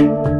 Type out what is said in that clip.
you